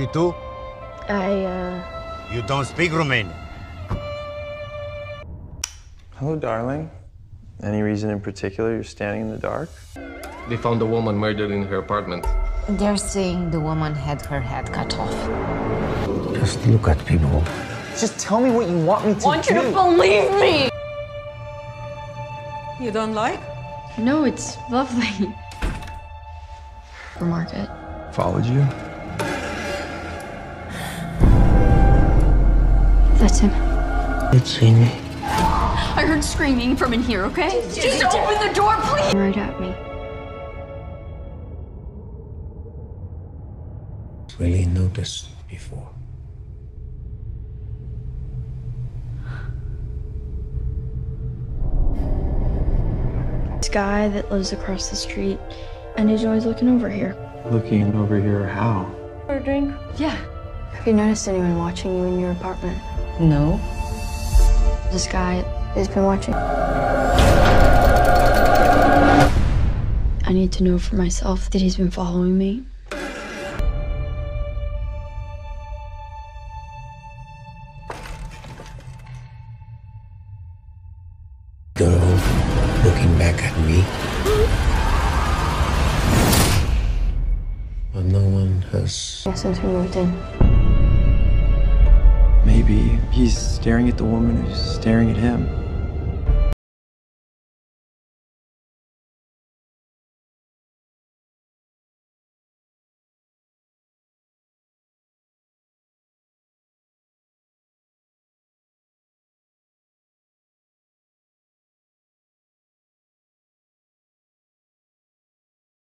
She too? I, uh. You don't speak Romanian. Hello, darling. Any reason in particular you're standing in the dark? They found a woman murdered in her apartment. They're saying the woman had her head cut off. Just look at people. Just tell me what you want me to do. I want do. you to believe me! You don't like? No, it's lovely. For market. Followed you? That's him. It's in me. I heard screaming from in here, okay? Just open the door, please! Right at me. Really noticed before. This guy that lives across the street, and he's always looking over here. Looking over here, how? For a drink? Yeah. Have you noticed anyone watching you in your apartment? No. This guy has been watching. I need to know for myself that he's been following me. Girl looking back at me. But no one has. Yeah, since we moved in. Maybe he's staring at the woman who's staring at him.